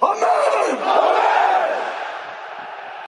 Amen.